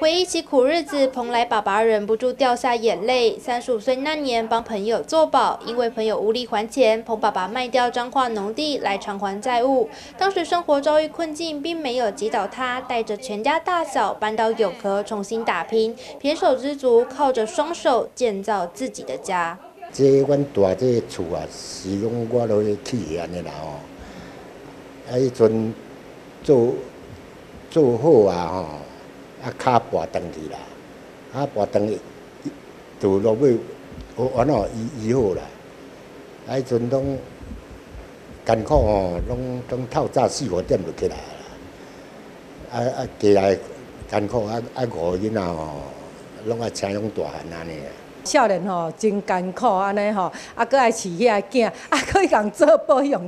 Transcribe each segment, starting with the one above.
回忆起苦日子，蓬莱爸爸忍不住掉下眼泪。三十五岁那年，帮朋友做保，因为朋友无力还钱，彭爸爸卖掉彰化农地来偿还债务。当时生活遭遇困境，并没有击倒他，带着全家大小搬到永和重新打拼，胼手知足，靠着双手建造自己的家。这阮大这厝啊，是拢我落去起安尼啦吼。啊，迄阵做做好啊吼。啊，骹跋断去啦，啊，跋断去，就落尾，我完哦，医医好啦。啊，迄阵拢艰苦吼，拢拢透早四五点就起来啦。啊啊，家来艰苦啊啊，五个囡仔吼，拢啊请红大汉安尼啊。少年吼真艰苦安尼吼，啊，搁爱饲遐囝，啊，搁去共做保养，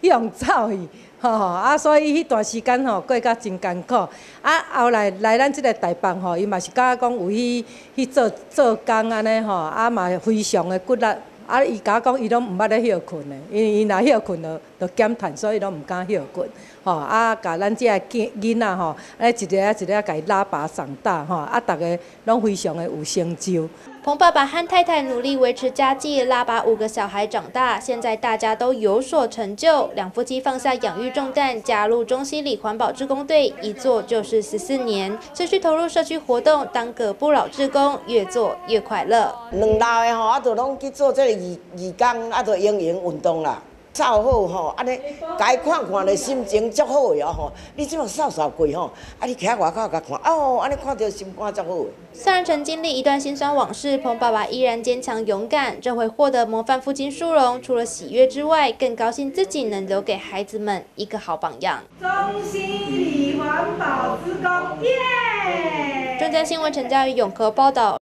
迄样走去。吼吼啊，所以迄段时间吼过甲真艰苦。啊，后来来咱即个台北吼，伊嘛是甲讲有去去做做工安尼吼，啊嘛非常的骨力。啊，伊甲我讲，伊拢毋捌咧休困的，因为伊若休困就就减碳，所以拢毋敢休困。吼啊，甲咱即个囡囡仔吼，咧一个一个甲伊拉拔长大吼，啊，逐个拢非常的有成就。彭爸爸和太太努力维持家计，拉拔五个小孩长大，现在大家都有所成就。两夫妻放下养育重担，加入中西里环保志工队，一做就是十四年，持续投入社区活动，当个不老志工，越做越快乐。两老的吼，啊，就拢去做这个义义工，啊，都营营运动啦。走好吼，安尼该看看的心情足好个哦吼。你即么扫扫过吼，啊你徛外口甲看，哦，安尼看到心肝足好。虽然曾经历一段心酸往事，彭爸爸依然坚强勇敢。这回获得模范父亲殊荣，除了喜悦之外，更高兴自己能留给孩子们一个好榜样。中心里环保之工，耶！中嘉新闻陈佳宇永和报道。